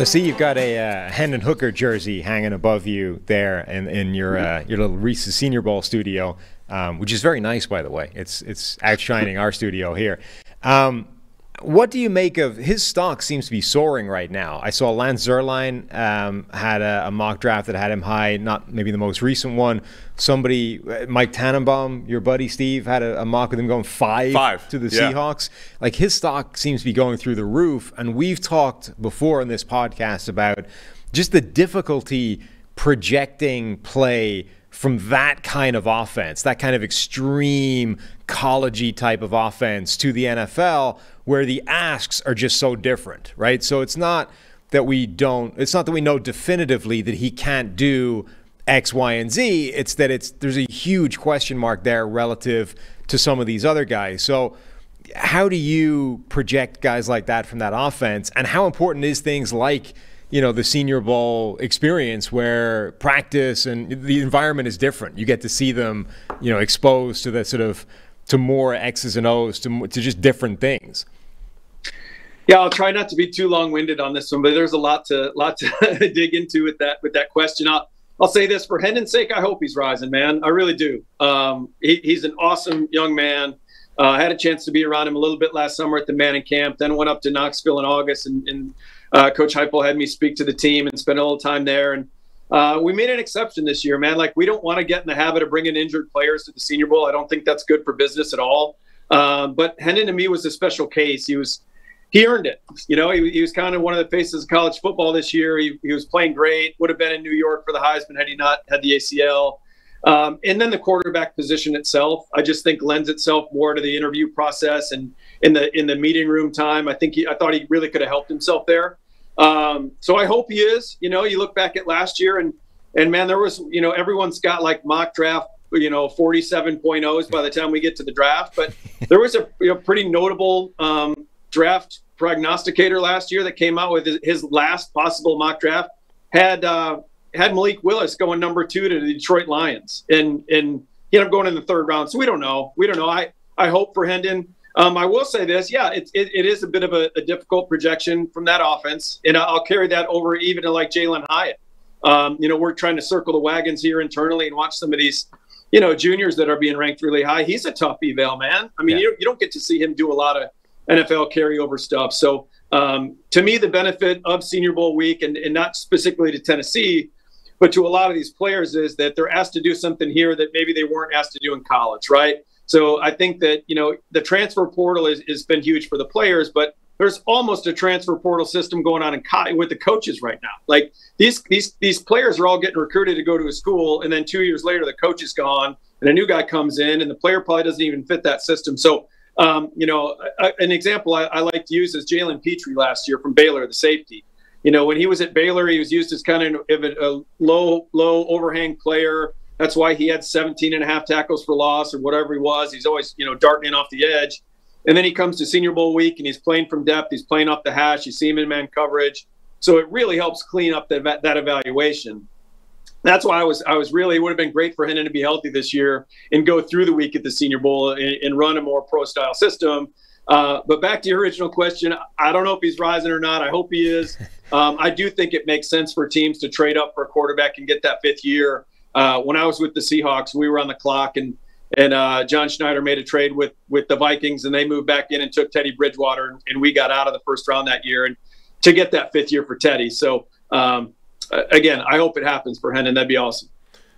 So, see, you've got a uh, Hendon Hooker jersey hanging above you there in, in your uh, your little Reese's Senior Bowl studio, um, which is very nice, by the way. It's it's outshining our studio here. Um, what do you make of his stock? Seems to be soaring right now. I saw Lance Zierlein um, had a, a, mock draft that had him high, not maybe the most recent one. Somebody, uh, Mike Tannenbaum, your buddy Steve, had a, a mock with him going five, five. to the yeah. Seahawks. Like his stock seems to be going through the roof. And we've talked before in this podcast about just the difficulty projecting play from that kind of offense, that kind of extreme collegey type of offense to the NFL where the asks are just so different, right? So it's not that we don't it's not that we know definitively that he can't do X, Y, and Z. It's that it's there's a huge question mark there relative to some of these other guys. So how do you project guys like that from that offense? And how important is things like you know the senior bowl experience where practice and the environment is different you get to see them you know exposed to the sort of to more x's and o's to, to just different things yeah i'll try not to be too long-winded on this one but there's a lot to lot to dig into with that with that question I'll, I'll say this for hendon's sake i hope he's rising man i really do um, he, he's an awesome young man uh, i had a chance to be around him a little bit last summer at the manning camp then went up to knoxville in august and, and uh, Coach Heupel had me speak to the team and spend a little time there. And uh, we made an exception this year, man. Like we don't want to get in the habit of bringing injured players to the Senior Bowl. I don't think that's good for business at all. Um, but Hendon to me was a special case. He was he earned it. You know, he, he was kind of one of the faces of college football this year. He, he was playing great. Would have been in New York for the Heisman had he not had the ACL. Um, and then the quarterback position itself, I just think lends itself more to the interview process and in the in the meeting room time. I think he, I thought he really could have helped himself there. Um, so I hope he is. You know, you look back at last year and and man, there was you know everyone's got like mock draft you know 47.0s by the time we get to the draft, but there was a you know, pretty notable um, draft prognosticator last year that came out with his last possible mock draft had uh, had Malik Willis going number two to the Detroit Lions, and and he ended up going in the third round. So we don't know. We don't know. I I hope for Hendon. Um, I will say this, yeah, it, it, it is a bit of a, a, difficult projection from that offense, and I'll carry that over even to like Jalin Hyatt. Um, you know, we're trying to circle the wagons here internally and watch some of these, you know, juniors that are being ranked really high. He's a tough eval, man. I mean, yeah. you, you don't get to see him do a lot of NFL carryover stuff. So um, to me, the benefit of Senior Bowl week, and, and not specifically to Tennessee, but to a lot of these players, is that they're asked to do something here that maybe they weren't asked to do in college, right? So I think that you know the transfer portal is, has been huge for the players, but there's almost a transfer portal system going on in co- with the coaches right now. Like these these these players are all getting recruited to go to a school, and then two years later the coach is gone, and a new guy comes in, and the player probably doesn't even fit that system. So. Um, you know, a, an example I, I, like to use is Jalen Pitre last year from Baylor, the safety. You know, when he was at Baylor, he was used as kind of a, a low, low overhang player that's why he had 17 and a half tackles for loss or whatever he was. He's always, you know, darting in off the edge. And then he comes to Senior Bowl week and he's playing from depth. He's playing off the hash. You see him in man coverage. So it really helps clean up that, that evaluation. That's why I was I was really it would have been great for Hendon to be healthy this year and go through the week at the Senior Bowl and, and run a more pro style system. Uh, but back to your original question, I don't know if he's rising or not. I hope he is. Um, I do think it makes sense for teams to trade up for a quarterback and get that fifth year uh, when I was with the Seahawks, we were on the clock, and and uh, John Schneider made a trade with with the Vikings, and they moved back in and took Teddy Bridgewater, and we got out of the first round that year, and to get that fifth year for Teddy. So um, again, I hope it happens for Hendon. That'd be awesome.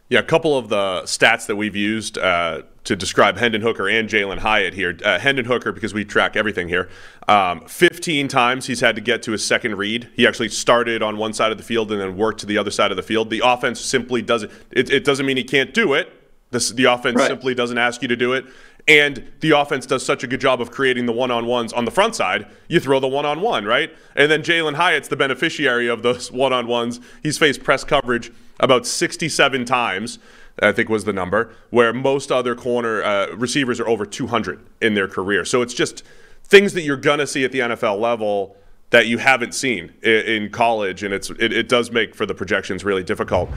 Yeah, a couple of the stats that we've used uh, to describe Hendon Hooker and Jalin Hyatt here. Uh, Hendon Hooker, because we track everything here, um, 15 times he's had to get to his second read. He actually started on one side of the field and then worked to the other side of the field. The offense simply doesn't. It, it doesn't mean he can't do it. This, the offense right. simply doesn't ask you to do it. And the offense does such a good job of creating the one on ones on the front side, you throw the one on one, right? And then Jalin Hyatt's the beneficiary of those one on ones. He's faced press coverage about 67 times. I think was the number, where most other corner uh, receivers are over 200 in their career. So it's just things that you're gonna see at the NFL level that you haven't seen in, in college, and it's it, it does make for the projections really difficult.